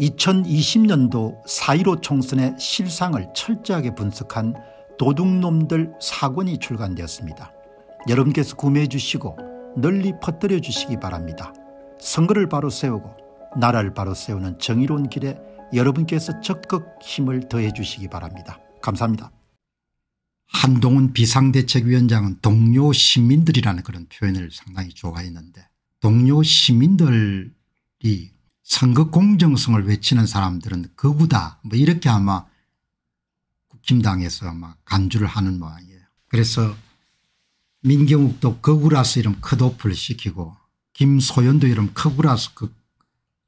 2020년도 4.15 총선의 실상을 철저하게 분석한 도둑놈들 사권이 출간되었습니다. 여러분께서 구매해 주시고 널리 퍼뜨려 주시기 바랍니다. 선거를 바로 세우고 나라를 바로 세우는 정의로운 길에 여러분께서 적극 힘을 더해 주시기 바랍니다. 감사합니다. 한동훈 비상대책위원장은 동료 시민들이라는 그런 표현을 상당히 좋아했는데 동료 시민들이 선거 공정성을 외치는 사람들은 거구다 뭐 이렇게 아마 국힘당에서 막 간주를 하는 모양이에요. 그래서 민경욱도 거구라서 이름 컷오프를 시키고 김소연도 이름 거구라서 그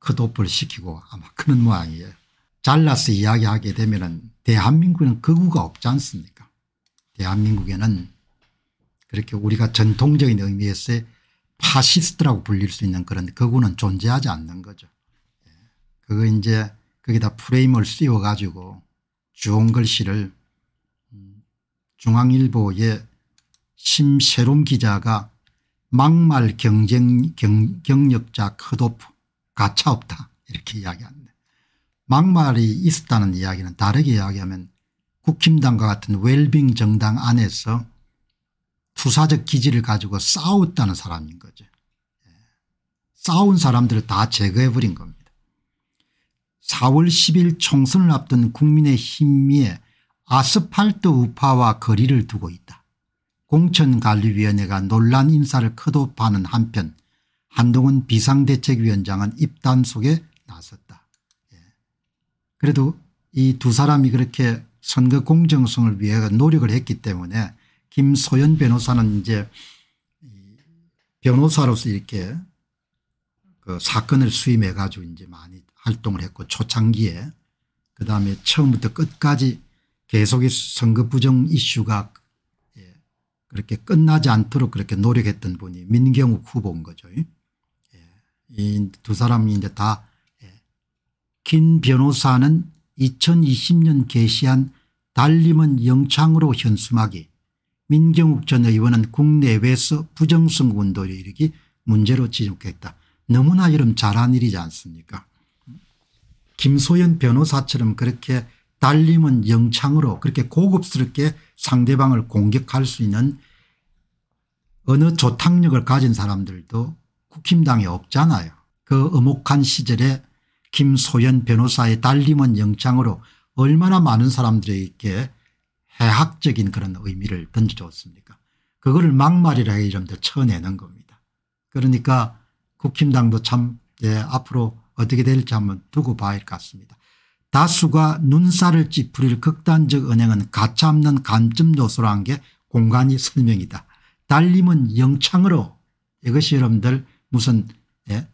컷오프를 시키고 아마 그런 모양이에요. 잘라서 이야기하게 되면 은 대한민국에는 거구가 없지 않습니까 대한민국에는 그렇게 우리가 전통적인 의미에서의 파시스트라고 불릴 수 있는 그런 극우는 존재하지 않는 거죠. 그거 이제 거기다 프레임을 씌워 가지고 주홍 글씨를 음, 중앙일보의 심새롬 기자가 막말 경쟁 경, 경력자 컷오프 가차없다 이렇게 이야기합니다. 막말이 있었다는 이야기는 다르게 이야기하면 국힘당과 같은 웰빙 정당 안에서 투사적 기질을 가지고 싸웠다는 사람인 거죠. 예. 싸운 사람들을 다 제거해버린 겁니다. 4월 10일 총선을 앞둔 국민의힘의 아스팔트 우파와 거리를 두고 있다. 공천관리위원회가 논란 인사를 컷오프하는 한편 한동훈 비상대책위원장은 입단 속에 나섰다. 예. 그래도 이 두 사람이 그렇게 선거 공정성을 위해 노력을 했기 때문에 김소연 변호사는 이제 변호사로서 이렇게 그 사건을 수임해 가지고 이제 많이 활동을 했고 초창기에 그다음에 처음부터 끝까지 계속해 선거 부정 이슈가 예, 그렇게 끝나지 않도록 그렇게 노력했던 분이 민경욱 후보인 거죠. 예, 이두 사람이 이제 다긴 예, 변호사는 2020년 개시한 달림은 영창으로 현수막이 민경욱 전 의원은 국내외에서 부정선거 운동에 이르기 문제로 지적했다. 너무나 이름 잘한 일이지 않습니까 김소연 변호사처럼 그렇게 달림은 영창으로 그렇게 고급스럽게 상대방을 공격할 수 있는 어느 조탕력을 가진 사람들도 국힘당에 없잖아요. 그 어목한 시절에 김소연 변호사의 달림은 영창으로 얼마나 많은 사람들에게 해학적인 그런 의미를 던져줬습니까 그거를 막말이라 이름들 쳐내는 겁니다. 그러니까 국힘당도 참 예, 앞으로 어떻게 될지 한번 두고 봐야 할 것 같습니다. 다수가 눈살을 찌푸릴 극단적 은행은 가차없는 간점 요소로 한게 공간이 설명이다. 달림은 영창으로 이것이 여러분들 무슨 예?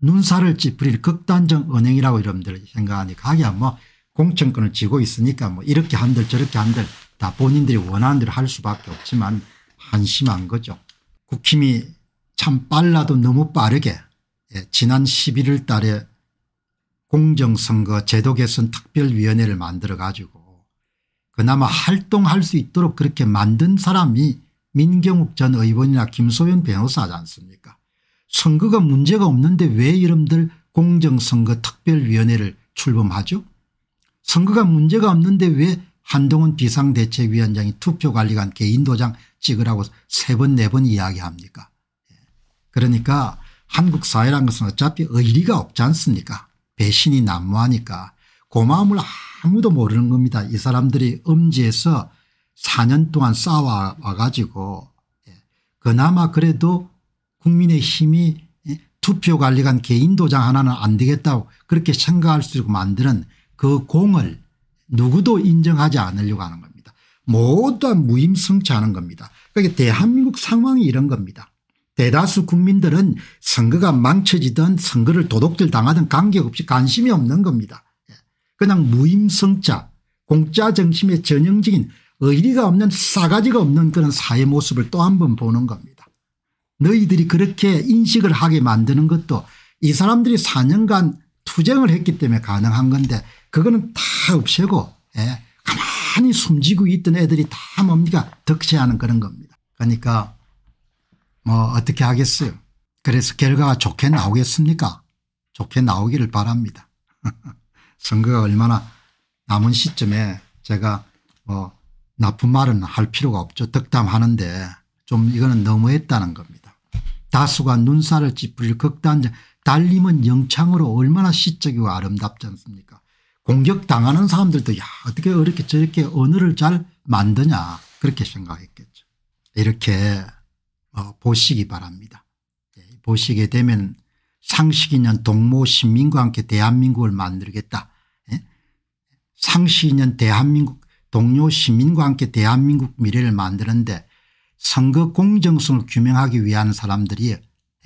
눈살을 찌푸릴 극단적 은행이라고 여러분들 생각하니까 하기야 뭐 공천권을 쥐고 있으니까 뭐 이렇게 한들 저렇게 한들 다 본인들이 원하는 대로 할 수밖에 없지만 한심한 거죠. 국힘이 참 빨라도 너무 빠르게 예, 지난 11월 달에 공정선거 제도 개선 특별위원회를 만들어 가지고 그나마 활동할 수 있도록 그렇게 만든 사람이 민경욱 전 의원이나 김소연 변호사지 않습니까? 선거가 문제가 없는데 왜 여러분들 공정선거 특별위원회를 출범하죠? 선거가 문제가 없는데 왜 한동훈 비상대책위원장이 투표관리관 개인도장 찍으라고 세 번 네 번 이야기합니까? 예. 그러니까 한국 사회라는 것은 어차피 의리가 없지 않습니까 배신이 난무하니까 고마움을 아무도 모르는 겁니다. 이 사람들이 음지에서 4년 동안 싸워 와가지고 예. 그나마 그래도 국민의 힘이 예, 투표관리관 개인 도장 하나는 안 되겠다고 그렇게 생각할 수 있고 만드는 그 공을 누구도 인정하지 않으려고 하는 겁니다. 모두 무임승차하는 겁니다. 그러니까 대한민국 상황이 이런 겁니다. 대다수 국민들은 선거가 망쳐지든 선거를 도둑질 당하든 관계없이 관심이 없는 겁니다. 예. 그냥 무임성자 공짜 정신의 전형적인 의리가 없는 싸가지가 없는 그런 사회 모습을 또 한 번 보는 겁니다. 너희들이 그렇게 인식을 하게 만드는 것도 이 사람들이 4년간 투쟁을 했기 때문에 가능한 건데 그거는 다 없애고 예. 가만히 숨지고 있던 애들이 다 뭡니까 덕체하는 그런 겁니다. 그러니까 뭐 어떻게 하겠어요. 그래서 결과가 좋게 나오겠습니까 좋게 나오기를 바랍니다. 선거가 얼마나 남은 시점에 제가 뭐 나쁜 말은 할 필요가 없죠. 덕담하는데 좀 이거는 너무했다는 겁니다. 다수가 눈살을 찌푸릴 극단적 달림은 영창으로 얼마나 시적이고 아름답지 않습니까 공격당하는 사람들도 야 어떻게 이렇게 저렇게 언어를 잘 만드냐 그렇게 생각했겠죠. 이렇게 어, 보시기 바랍니다. 예, 보시게 되면 상식 있는 동모 신민과 함께 대한민국을 만들겠다. 예? 상식 있는 대한민국 동료 시민과 함께 대한민국 미래를 만드는데 선거 공정성을 규명하기 위한 사람들이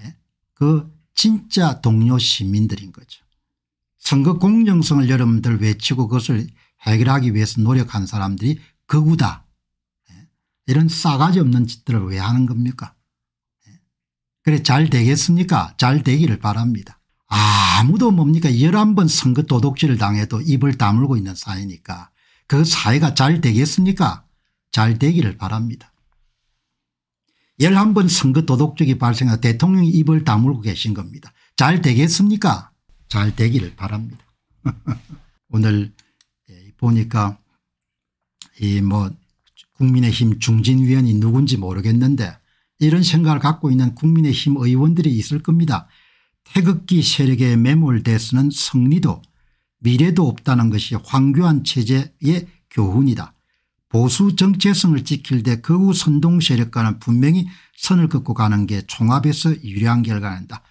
예? 그 진짜 동료 시민들인 거죠. 선거 공정성을 여러분들 외치고 그것을 해결하기 위해서 노력한 사람들이. 예? 이런 싸가지 없는 짓들을 왜 하는 겁니까 예? 그래 잘 되겠습니까 잘 되기를 바랍니다. 아무도 뭡니까 11번 선거 도둑질을 당해도 입을 다물고 있는 사회니까 그 사회가 잘 되겠습니까 잘 되기를 바랍니다. 11번 선거 도둑적이 발생하 대통령이 입을 다물고 계신 겁니다. 잘 되겠습니까 잘 되기를 바랍니다. 오늘 예, 보니까 이 뭐 국민의힘 중진위원이 누군지 모르겠는데 이런 생각을 갖고 있는 국민의힘 의원들이 있을 겁니다. 태극기 세력에 매몰돼서는 승리도 미래도 없다는 것이 황교안 체제의 교훈이다. 보수 정체성을 지킬 때 거우 선동 세력과는 분명히 선을 긋고 가는 게 종합에서 유리한 결과란다.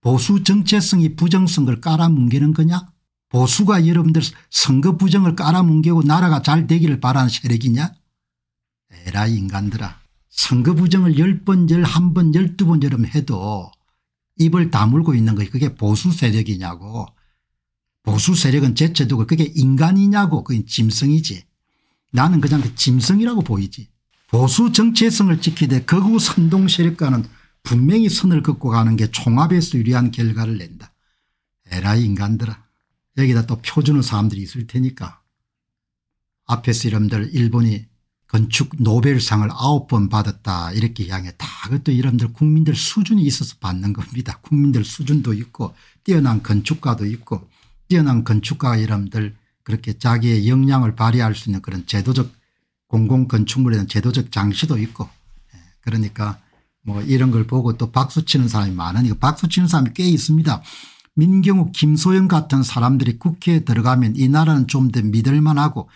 보수 정체성이 부정선거를 깔아뭉개는 거냐 보수가 여러분들 선거 부정을 깔아뭉개고 나라가 잘 되기를 바라는 세력이냐 에라 인간들아 선거 부정을 10번 11번 12번 여러분 해도 입을 다물고 있는 거 그게 보수 세력이냐고. 보수 세력은 제쳐두고 그게 인간이냐고. 그게 짐승이지. 나는 그냥 그 짐승이라고 보이지. 보수 정체성을 지키되 거구 선동 세력과는 분명히 선을 긋고 가는 게 총합에서 유리한 결과를 낸다. 에라이 인간들아. 여기다 또 표주는 사람들이 있을 테니까. 앞에서 여러분들 일본이 건축 노벨상을 아홉 번 받았다 이렇게 이야기해 다 그것도 여러분들 국민들 수준이 있어서 받는 겁니다. 국민들 수준도 있고 뛰어난 건축가도 있고 뛰어난 건축가가 여러분들 그렇게 자기의 역량을 발휘할 수 있는 그런 제도적 공공건축물에 대한 제도적 장치도 있고 예, 그러니까 뭐 이런 걸 보고 또 박수치는 사람이 많으니까 박수치는 사람이 꽤 있습니다. 민경욱 김소영 같은 사람들이 국회에 들어가면 이 나라는 좀 더 믿을 만하고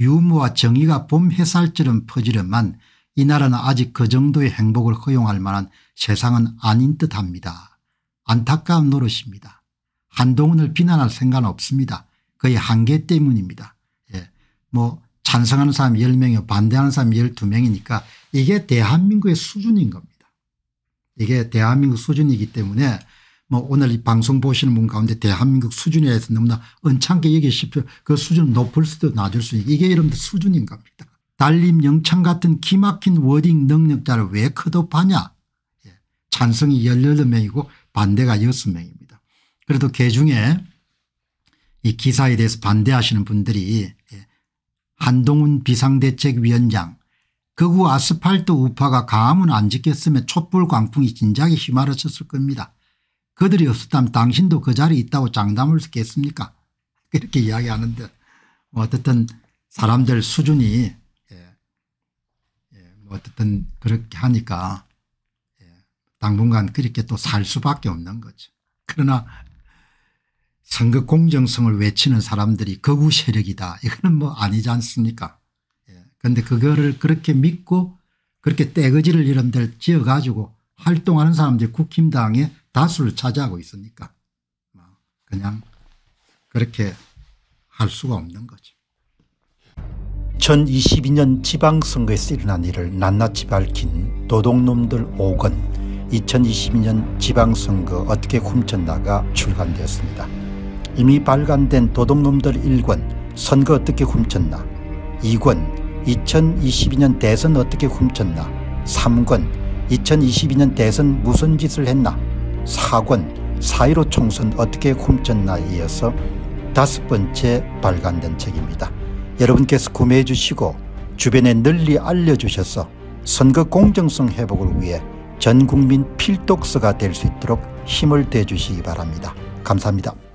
유무와 정의가 봄 햇살처럼 퍼지려만 이 나라는 아직 그 정도의 행복을 허용할 만한 세상은 아닌 듯합니다. 안타까운 노릇입니다. 한동훈을 비난할 생각은 없습니다. 그의 한계 때문입니다. 예. 뭐 찬성하는 사람이 10명이고 반대하는 사람이 12명이니까 이게 대한민국의 수준인 겁니다. 이게 대한민국 수준이기 때문에 뭐 오늘 이 방송 보시는 분 가운데 대한민국 수준에 대해서 너무나 언짢게 여기십시오. 그 수준을 높을 수도 낮을 수도 이게 여러분들 수준인 겁니다. 달림 영창 같은 기막힌 워딩 능력자를 왜 컷업하냐. 예. 찬성이 18명이고 반대가 6명입니다. 그래도 개중에 이 기사에 대해서 반대하시는 분들이 예. 한동훈 비상대책위원장 거구 아스팔트 우파가 강하면 안 짓겠으면 촛불 광풍이 진작에 휘말아쳤을 겁니다. 그들이 없었다면 당신도 그 자리에 있다고 장담을 했겠습니까? 그렇게 이야기하는데 뭐 어떻든 사람들 수준이 예, 예, 뭐 어떻든 그렇게 하니까 예, 당분간 그렇게 또 살 수밖에 없는 거죠. 그러나 선거 공정성을 외치는 사람들이 거구 세력이다. 이거는 뭐 아니지 않습니까? 그런데 그거를 그렇게 믿고 그렇게 떼거지를 여러분들 지어가지고 활동하는 사람들이 국힘당의 다수를 차지하고 있으니까 뭐 그냥 그렇게 할 수가 없는 거죠. 2022년 지방선거에서 일어난 일을 낱낱이 밝힌 도둑놈들 5권 2022년 지방선거 어떻게 훔쳤나가 출간되었습니다. 이미 발간된 도둑놈들 1권 선거 어떻게 훔쳤나 2권 2022년 대선 어떻게 훔쳤나 3권 2022년 대선 무슨 짓을 했나 4권 4.15 총선 어떻게 훔쳤나 이어서 다섯 번째 발간된 책입니다. 여러분께서 구매해 주시고 주변에 널리 알려주셔서 선거 공정성 회복을 위해 전 국민 필독서가 될 수 있도록 힘을 대주시기 바랍니다. 감사합니다.